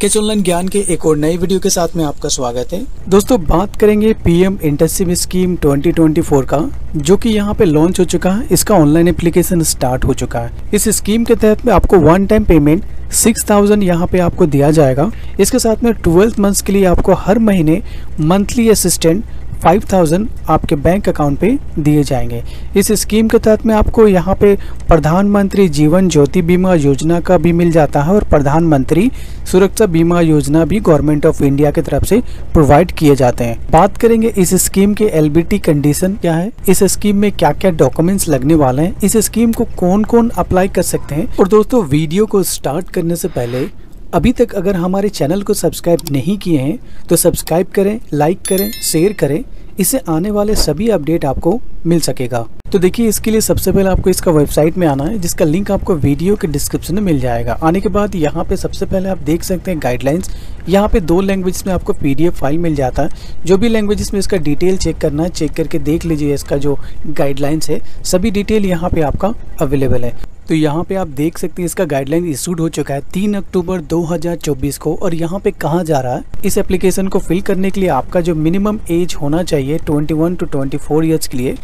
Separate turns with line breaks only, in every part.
Catch online ज्ञान के एक और नए वीडियो के साथ में आपका स्वागत है। दोस्तों, बात करेंगे पीएम इंटर्नशिप स्कीम 2024 का, जो कि यहाँ पे लॉन्च हो चुका है। इसका ऑनलाइन एप्लीकेशन स्टार्ट हो चुका है। इस स्कीम के तहत में आपको one time payment six thousand यहाँ पे आपको दिया जाएगा। इसके साथ में ट्वेल्थ मंथ के लिए आपको हर महीने मंथली असिस्टेंट 5000 आपके बैंक अकाउंट पे दिए जाएँगे। इस स्कीम के तहत में आपको यहाँ पे प्रधानमंत्री जीवन ज्योति बीमा योजना का भी मिल जाता है और प्रधानमंत्री सुरक्षा बीमा योजना भी गवर्नमेंट ऑफ़ इंडिया की तरफ़ से प्रोवाइड किए जाते हैं। बात करेंगे इस स्कीम के एलबीटी कंडीशन क्या है, इस स्कीम में क्या क्या डॉक्यूमेंट्स लगने वाले हैं, इस स्कीम को कौन कौन अप्लाई कर सकते हैं? और दोस्तों, वीडियो को स्टार्ट करने से पहले, अभी तक अगर हमारे चैनल को सब्सक्राइब नहीं किए हैं तो सब्सक्राइब करें, लाइक करें, शेयर करें इससे आने वाले सभी अपडेट आपको मिल सकेगा। तो देखिए, इसके लिए सबसे पहले आपको इसका वेबसाइट में आना है, जिसका लिंक आपको वीडियो के डिस्क्रिप्शन में मिल जाएगा। आने के बाद यहाँ पे सबसे पहले आप देख सकते हैं गाइडलाइंस यहाँ पे दो लैंग्वेज में आपको पीडीएफ फ़ाइल मिल जाता है। जो भी लैंग्वेजेस में इसका डिटेल चेक करना है चेक करके देख लीजिए इसका जो गाइडलाइंस है, सभी डिटेल यहाँ पे आपका अवेलेबल है। तो यहाँ पे आप देख सकते हैं इसका गाइडलाइन इशूड हो चुका है तीन अक्टूबर 2024 को। और यहाँ पे कहाँ जा रहा है, इस एप्लीकेशन को फिल करने के लिए आपका जो मिनिमम एज होना चाहिए 21 टू 24 ईयर्स के लिए,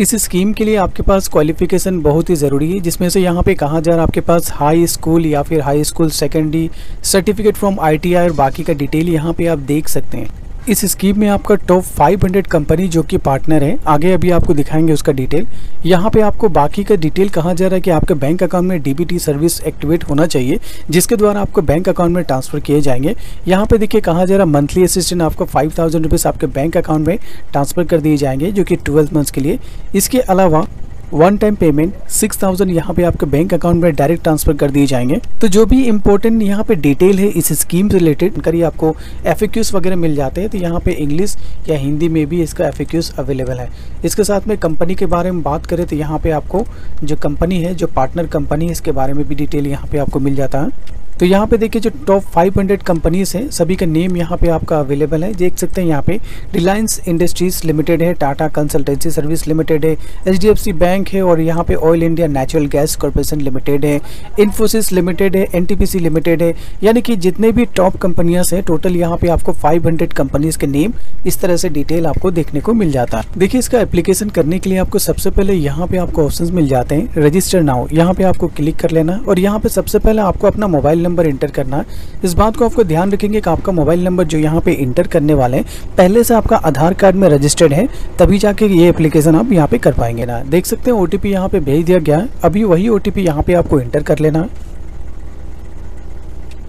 इस स्कीम के लिए आपके पास क्वालिफिकेशन बहुत ही ज़रूरी है, जिसमें से यहाँ पे कहा जा रहा है आपके पास हाई स्कूल या फिर high school secondary certificate from ITI और बाकी का डिटेल यहाँ पे आप देख सकते हैं। इस स्कीम में आपका टॉप 500 कंपनी जो कि पार्टनर है, आगे अभी आपको दिखाएँगे उसका डिटेल। यहाँ पे आपको बाकी का डिटेल कहा जा रहा है कि आपके बैंक अकाउंट में डीबीटी सर्विस एक्टिवेट होना चाहिए, जिसके द्वारा आपको बैंक अकाउंट में ट्रांसफ़र किए जाएँगे। यहाँ पे देखिए कहा जा रहा है मंथली असिस्टेंट आपको फाइव थाउज़ेंड आपके बैंक अकाउंट में ट्रांसफ़र कर दिए जाएँगे, जो कि ट्वेल्व मंथ्स के लिए। इसके अलावा one time payment six thousand यहाँ पे आपके बैंक अकाउंट में डायरेक्ट ट्रांसफ़र कर दिए जाएँगे। तो जो भी इंपॉर्टेंट यहाँ पे डिटेल है इस स्कीम से रिलेटेड करिए आपको एफ़ वगैरह मिल जाते हैं तो यहाँ पे इंग्लिश या हिंदी में भी इसका एफ़ अवेलेबल है। इसके साथ में कंपनी के बारे में बात करें तो यहाँ पे आपको जो कंपनी है, जो पार्टनर कंपनी है, इसके बारे में भी डिटेल यहाँ पे आपको मिल जाता है। तो यहाँ पे देखिए जो टॉप 500 कंपनीज़ हैं, सभी का नेम यहाँ पे आपका अवेलेबल है। देख सकते हैं यहाँ पे रिलायंस इंडस्ट्रीज़ लिमिटेड है टाटा कंसल्टेंसी सर्विस लिमिटेड है एचडीएफसी बैंक है और यहाँ पे oil India natural gas corporation limited है इन्फोसिस लिमिटेड है एन लिमिटेड है। यानी कि जितने भी टॉप कंपनियाँ हैं टोटल यहाँ पे आपको फाइव कंपनीज़ के नेम इस तरह से डिटेल आपको देखने को मिल जाता है। देखिए इसका एप्लीकेशन करने के लिए आपको सबसे पहले यहाँ पे आपको ऑप्शन मिल जाते हैं रजिस्टर नाउ यहाँ पे आपको क्लिक कर लेना और यहाँ पे सबसे पहले आपको अपना मोबाइल नंबर इंटर करना है। इस बात को आपको ध्यान रखेंगे कि आपका मोबाइल नंबर जो यहाँ पे इंटर करने वाले हैं, पहले से आपका आधार कार्ड में रजिस्टर्ड है, तभी जाके ये एप्लीकेशन आप यहाँ पे कर पाएँगे ना। देख सकते हैं ओटीपी यहाँ पे भेज दिया गया है। अभी वही पी यहाँ पे आपको इंटर कर लेना है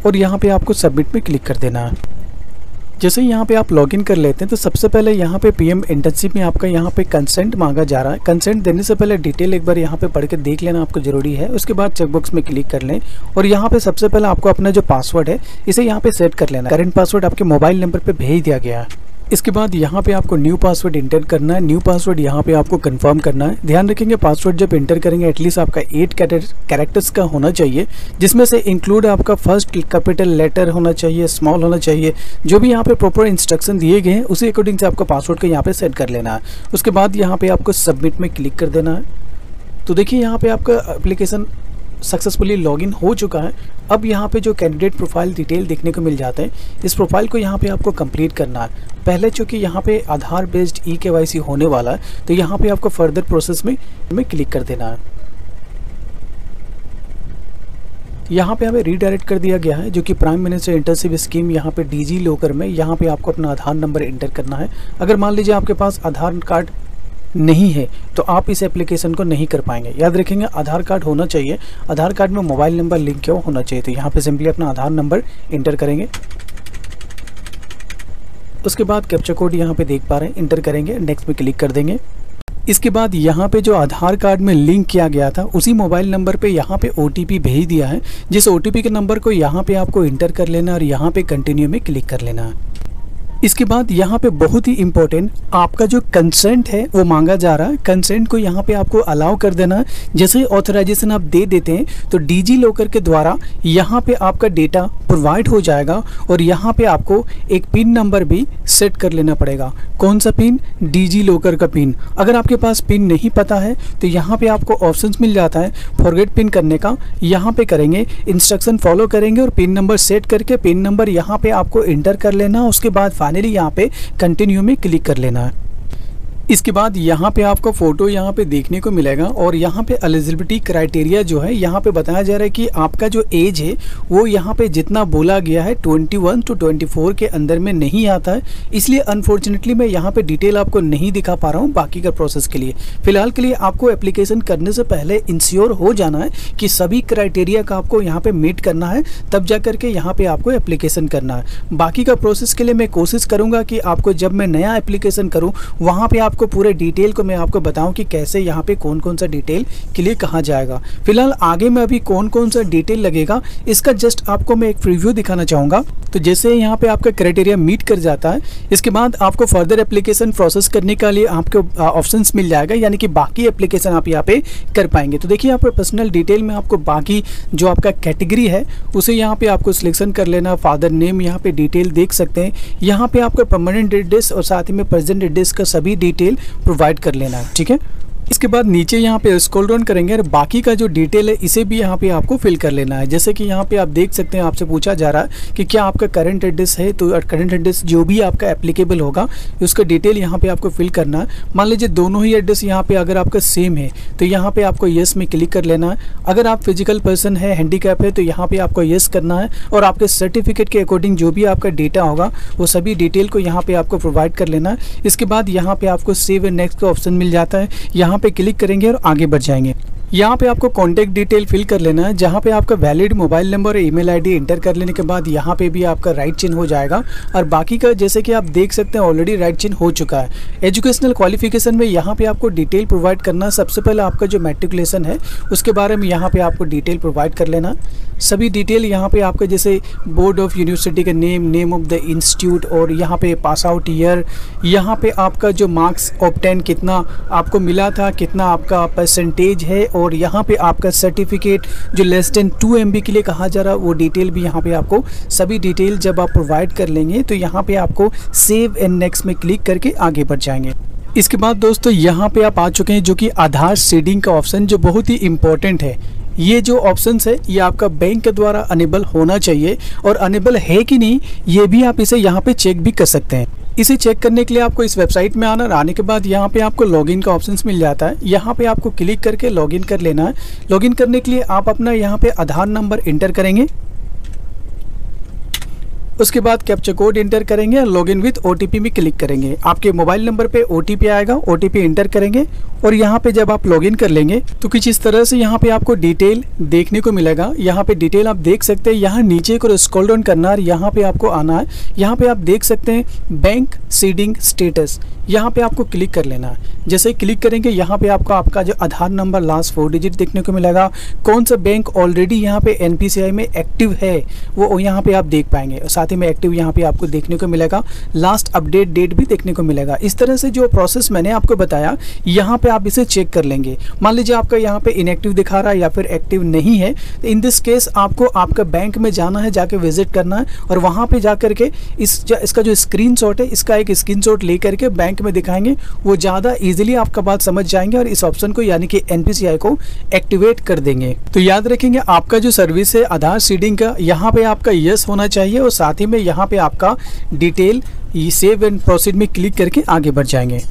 और यहाँ पे आपको सबमिट में क्लिक कर देना है। जैसे यहाँ पे आप लॉगिन कर लेते हैं तो सबसे पहले यहाँ पे पीएम इंटर्नशिप में आपका यहाँ पे कंसेंट मांगा जा रहा है। कंसेंट देने से पहले डिटेल एक बार यहाँ पे पढ़ के देख लेना आपको ज़रूरी है। उसके बाद चेकबॉक्स में क्लिक कर लें और यहाँ पे सबसे पहले आपको अपना जो पासवर्ड है, इसे यहाँ पे सेट कर लेना करेंट पासवर्ड आपके मोबाइल नंबर पर भेज दिया गया है। इसके बाद यहाँ पे आपको न्यू पासवर्ड इंटर करना है। न्यू पासवर्ड यहाँ पे आपको कंफर्म करना है। ध्यान रखेंगे पासवर्ड जब इंटर करेंगे एटलीस्ट आपका एट कैरेक्टर्स का होना चाहिए, जिसमें से इंक्लूड आपका फ़र्स्ट कैपिटल लेटर होना चाहिए स्मॉल होना चाहिए। जो भी यहाँ पे प्रॉपर इंस्ट्रक्शन दिए गए हैं, उसी अकॉर्डिंग से आपका पासवर्ड को यहाँ पे सेट कर लेना है। उसके बाद यहाँ पे आपको सबमिट में क्लिक कर देना है। तो देखिए, यहाँ पे आपका एप्लीकेशन सक्सेसफुली लॉगिन हो चुका है, अब यहाँ पे जो कैंडिडेट प्रोफ़ाइल डिटेल देखने को मिल जाते हैं, इस प्रोफ़ाइल को यहाँ पे आपको कंप्लीट करना है। पहले चूँकि यहाँ पे आधार बेस्ड ई के होने वाला है तो यहाँ पे आपको फर्दर प्रोसेस में में क्लिक कर देना है। यहाँ पे हमें रीडायरेक्ट कर दिया गया है, जो कि प्राइम मिनिस्टर इंटर्नशिप स्कीम यहाँ पे डीजी लोकर में, यहाँ पे आपको अपना आधार नंबर इंटर करना है। अगर मान लीजिए आपके पास आधार कार्ड नहीं है तो आप इस एप्लीकेशन को नहीं कर पाएँगे। याद रखेंगे, आधार कार्ड होना चाहिए। आधार कार्ड में मोबाइल नंबर लिंक क्यों होना चाहिए? तो यहाँ पे सिंपली अपना आधार नंबर इंटर करेंगे। उसके बाद कैप्चा कोड यहाँ पे देख पा रहे हैं इंटर करेंगे नेक्स्ट पे क्लिक कर देंगे। इसके बाद यहाँ पे जो आधार कार्ड में लिंक किया गया था, उसी मोबाइल नंबर पे यहाँ पे ओटीपी भेज दिया है। जिस ओटीपी के नंबर को यहाँ पे आपको इंटर कर लेना और यहाँ पे कंटिन्यू में क्लिक कर लेना है। इसके बाद यहाँ पे बहुत ही इम्पोर्टेंट आपका जो कंसेंट है, वो मांगा जा रहा है। कंसेंट को यहाँ पे आपको अलाउ कर देना। जैसे ऑथराइजेशन आप दे देते हैं तो डीजी लॉकर के द्वारा यहाँ पे आपका डेटा प्रोवाइड हो जाएगा और यहाँ पे आपको एक पिन नंबर भी सेट कर लेना पड़ेगा। कौन सा पिन डीजी लॉकर का पिन अगर आपके पास पिन नहीं पता है तो यहाँ पे आपको ऑप्शन मिल जाता है। फॉरगेट पिन करने का। यहाँ पे करेंगे इंस्ट्रक्शन फॉलो करेंगे और पिन नंबर सेट करके पिन नंबर यहाँ पे आपको इंटर कर लेना। उसके बाद फाइनली यहाँ पे कंटिन्यू में क्लिक कर लेना है। इसके बाद यहाँ पे आपको फ़ोटो यहाँ पे देखने को मिलेगा और यहाँ पे एलिजिबिलिटी क्राइटेरिया जो है, यहाँ पे बताया जा रहा है कि आपका जो एज है, वो यहाँ पे जितना बोला गया है 21 टू 24 के अंदर में नहीं आता है। इसलिए अनफॉर्चुनेटली मैं यहाँ पे डिटेल आपको नहीं दिखा पा रहा हूँ बाकी का प्रोसेस के लिए। फ़िलहाल के लिए आपको एप्लीकेशन करने से पहले इंश्योर हो जाना है कि सभी क्राइटेरिया का आपको यहाँ पे मीट करना है, तब जा करके यहाँ पे आपको एप्लीकेशन करना है। बाकी का प्रोसेस के लिए मैं कोशिश करूँगा कि आपको जब मैं नया एप्लीकेशन करूँ, वहाँ पे आप आपको पूरे डिटेल को मैं आपको बताऊँ कि कैसे यहाँ पे कौन कौन सा डिटेल के लिए कहा जाएगा। फ़िलहाल आगे में अभी कौन कौन सा डिटेल लगेगा, इसका जस्ट आपको मैं एक प्रीव्यू दिखाना चाहूँगा। तो जैसे यहाँ पे आपका क्राइटेरिया मीट कर जाता है, इसके बाद आपको फर्दर एप्लीकेशन प्रोसेस करने के लिए आपको ऑप्शन मिल जाएगा, यानी कि बाकी एप्लीकेशन आप यहाँ पे कर पाएँगे। तो देखिए यहाँ पर पर्सनल डिटेल में आपको बाकी जो आपका कैटेगरी है, उसे यहाँ पे आपको सिलेक्शन कर लेना फादर नेम यहाँ पे डिटेल देख सकते हैं। यहाँ पे आपका परमानेंट एड्रेस और साथ ही में प्रेजेंट एड्रेस का सभी डिटेल डिटेल प्रोवाइड कर लेना है ठीक है? इसके बाद नीचे यहाँ पे स्क्रॉल डाउन करेंगे और बाकी का जो डिटेल है, इसे भी यहाँ पे आपको फिल कर लेना है। जैसे कि यहाँ पे आप देख सकते हैं, आपसे पूछा जा रहा है कि क्या आपका करंट एड्रेस है तो करंट एड्रेस जो भी आपका एप्लीकेबल होगा, उसका डिटेल यहाँ पे आपको फिल करना है। मान लीजिए दोनों ही एड्रेस यहाँ पे अगर आपका सेम है तो यहाँ पे आपको येस में क्लिक कर लेना है। अगर आप फ़िज़िकल पर्सन है हैंडीकैप है तो यहाँ पे आपको येस करना है और आपके सर्टिफिकेट के अकॉर्डिंग जो भी आपका डेटा होगा, वो सभी डिटेल को यहाँ पे आपको प्रोवाइड कर लेना है। इसके बाद यहाँ पे आपको सेव एंड नेक्स्ट का ऑप्शन मिल जाता है। यहाँ यहाँ पे क्लिक करेंगे और आगे बढ़ जाएँगे। यहाँ पे आपको कॉन्टैक्ट डिटेल फिल कर लेना है, जहाँ पे आपका वैलिड मोबाइल नंबर और ईमेल आईडी एंटर कर लेने के बाद यहाँ पे भी आपका राइट चिन्ह हो जाएगा। और बाकी का जैसे कि आप देख सकते हैं ऑलरेडी राइट चिन्ह हो चुका है। एजुकेशनल क्वालिफिकेशन में यहाँ पे आपको डिटेल प्रोवाइड करना, सबसे पहले आपका जो मेट्रिकुलेशन है, उसके बारे में यहाँ पर आपको डिटेल प्रोवाइड कर लेना। सभी डिटेल यहाँ पर आपका जैसे बोर्ड ऑफ़ यूनिवर्सिटी का name name of the institute और यहाँ पर पास आउट ईयर यहाँ पर आपका जो मार्क्स ऑप्टेन कितना आपको मिला था, कितना आपका परसेंटेज है और यहाँ पे आपका सर्टिफिकेट जो लेस देन टू एमबी के लिए कहा जा रहा है, वो डिटेल भी यहाँ पे आपको सभी डिटेल जब आप प्रोवाइड कर लेंगे तो यहाँ पे आपको सेव एंड नेक्स्ट में क्लिक करके आगे बढ़ जाएँगे। इसके बाद दोस्तों, यहाँ पे आप आ चुके हैं जो कि आधार सीडिंग का ऑप्शन जो बहुत ही इम्पोर्टेंट है। ये जो ऑप्शन है, ये आपका बैंक के द्वारा अनेबल होना चाहिए और अनेबल है कि नहीं, ये भी आप इसे यहाँ पे चेक भी कर सकते हैं। इसे चेक करने के लिए आपको इस वेबसाइट में आना आने के बाद यहाँ पे आपको लॉगिन का ऑप्शन मिल जाता है। यहाँ पे आपको क्लिक करके लॉगिन कर लेना है। लॉगिन करने के लिए आप अपना यहाँ पे आधार नंबर इंटर करेंगे। उसके बाद कैप्चा कोड इंटर करेंगे और लॉगिन विथ ओ में क्लिक करेंगे। आपके मोबाइल नंबर पे ओटीपी आएगा ओटीपी इंटर करेंगे और यहाँ पे जब आप लॉगिन कर लेंगे तो कुछ इस तरह से यहाँ पे आपको डिटेल देखने को मिलेगा। यहाँ पे डिटेल आप देख सकते हैं, यहाँ नीचे को स्क्रॉल डाउन करना है यहाँ पे आपको आना है। यहाँ पे आप देख सकते हैं बैंक सीडिंग स्टेटस यहाँ पे आपको क्लिक कर लेना है। जैसे क्लिक करेंगे, यहाँ पे आपको आपका जो Aadhaar number last four digit देखने को मिलेगा। कौन सा बैंक ऑलरेडी यहाँ पे एनपीसीआई में एक्टिव है, वो यहाँ पे आप देख पाएँगे। और साथ ही में एक्टिव यहाँ पे आपको देखने को मिलेगा। लास्ट अपडेट डेट भी देखने को मिलेगा। इस तरह से जो प्रोसेस मैंने आपको बताया, यहाँ पर आप इसे चेक कर लेंगे। मान लीजिए आपका यहाँ पर इनएक्टिव दिखा रहा है या फिर एक्टिव नहीं है तो इन दिस केस आपको आपका बैंक में जाना है, जाके विज़िट करना है। और वहाँ पर जा करके इस, इसका जो स्क्रीन है, इसका एक स्क्रीन ले करके बैंक में दिखाएँगे, वो ज़्यादा ईजिली आपका बात समझ जाएँगे और इस ऑप्शन को यानी कि एनपीसीआई को एक्टिवेट कर देंगे। तो याद रखेंगे, आपका जो सर्विस है आधार सीडिंग का, यहाँ पे आपका यस होना चाहिए और साथ ही में यहाँ पे आपका डिटेल सेव एंड प्रोसीड में क्लिक करके आगे बढ़ जाएँगे।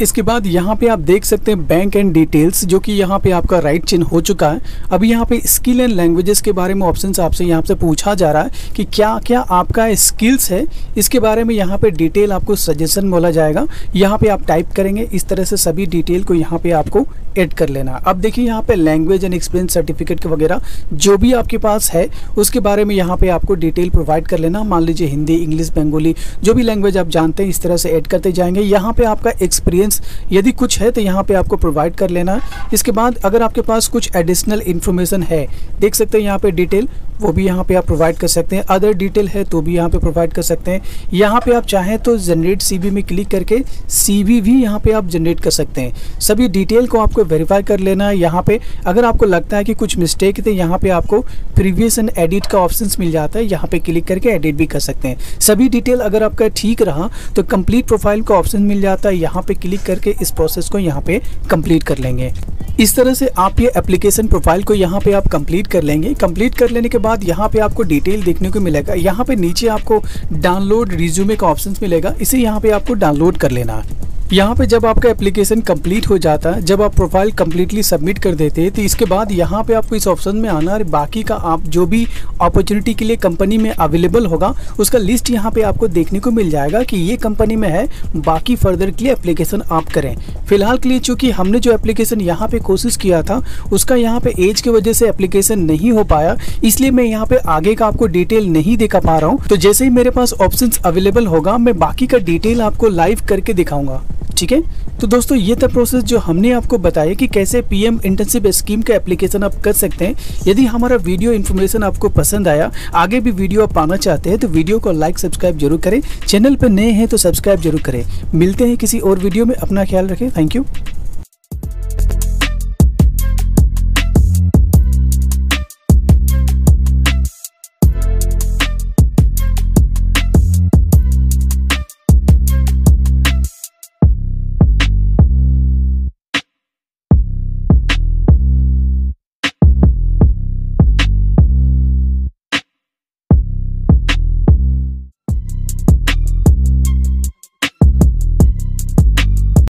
इसके बाद यहाँ पे आप देख सकते हैं बैंक एंड डिटेल्स जो कि यहाँ पे आपका राइट चिन्ह हो चुका है। अभी यहाँ पे स्किल एंड लैंग्वेजेस के बारे में ऑप्शन आपसे यहाँ से पूछा जा रहा है कि क्या क्या आपका स्किल्स है। इसके बारे में यहाँ पे डिटेल आपको सजेशन बोला जाएगा। यहाँ पे आप टाइप करेंगे, इस तरह से सभी डिटेल को यहाँ पे आपको एड कर लेना अब देखिए यहाँ पे लैंग्वेज एंड एक्सपीरियंस सर्टिफिकेट वगैरह जो भी आपके पास है, उसके बारे में यहाँ पे आपको डिटेल प्रोवाइड कर लेना। मान लीजिए हिंदी, इंग्लिश, बंगोली, जो भी लैंग्वेज आप जानते हैं, इस तरह से ऐड करते जाएँगे। यहाँ पे आपका एक्सपीरियंस यदि कुछ है तो यहाँ पे आपको प्रोवाइड कर लेना। इसके बाद अगर आपके पास कुछ एडिशनल इन्फॉर्मेशन है, देख सकते हैं यहाँ पे डिटेल वो भी यहाँ पे आप प्रोवाइड कर सकते हैं। अदर डिटेल है तो भी यहाँ पे प्रोवाइड कर सकते हैं। यहाँ पे आप चाहें तो जनरेट सी में क्लिक करके सी भी यहाँ पे आप जनरेट कर सकते हैं। सभी डिटेल को आपको वेरीफाई कर लेना है यहाँ पे। अगर आपको लगता है कि कुछ मिस्टेक थे, यहाँ पे आपको प्रीवियस एंड एडिट का ऑप्शन मिल जाता है। यहाँ पे क्लिक करके एडिट भी कर सकते हैं। सभी डिटेल अगर आपका ठीक रहा तो कंप्लीट प्रोफ़ाइल का ऑप्शन मिल जाता है। यहाँ पे क्लिक करके इस प्रोसेस को यहाँ पे कंप्लीट कर लेंगे। इस तरह से आप ये एप्लीकेशन प्रोफ़ाइल को यहाँ पे आप कंप्लीट कर लेंगे। कंप्लीट कर लेने के बाद यहाँ पे आपको डिटेल देखने को मिलेगा। यहाँ पे नीचे आपको डाउनलोड रिज्यूमे का ऑप्शन मिलेगा। इसे यहाँ पे आपको डाउनलोड कर लेना। है यहाँ पे जब आपका एप्लीकेशन कंप्लीट हो जाता है जब आप प्रोफ़ाइल कम्प्लीटली सबमिट कर देते हैं तो इसके बाद यहाँ पे आपको इस ऑप्शन में आना है बाकी का आप जो भी अपॉर्चुनिटी के लिए कंपनी में अवेलेबल होगा, उसका लिस्ट यहाँ पे आपको देखने को मिल जाएगा कि ये कंपनी में है, बाकी फर्दर के लिए एप्लीकेशन आप करें। फ़िलहाल के लिए चूँकि हमने जो एप्लीकेशन यहाँ पे कोशिश किया था, उसका यहाँ पे एज की वजह से एप्लीकेशन नहीं हो पाया, इसलिए मैं यहाँ पे आगे का आपको डिटेल नहीं दिखा पा रहा हूँ। तो जैसे ही मेरे पास ऑप्शन अवेलेबल होगा, मैं बाकी का डिटेल आपको लाइव करके दिखाऊँगा। ठीक है? तो दोस्तों, ये था प्रोसेस जो हमने आपको बताया कि कैसे पीएम इंटर्नशिप स्कीम का एप्लीकेशन आप कर सकते हैं। यदि हमारा वीडियो इन्फॉर्मेशन आपको पसंद आया, आगे भी वीडियो आप पाना चाहते हैं तो वीडियो को लाइक सब्सक्राइब ज़रूर करें। चैनल पर नए हैं तो सब्सक्राइब ज़रूर करें। मिलते हैं किसी और वीडियो में। अपना ख्याल रखें। Thank you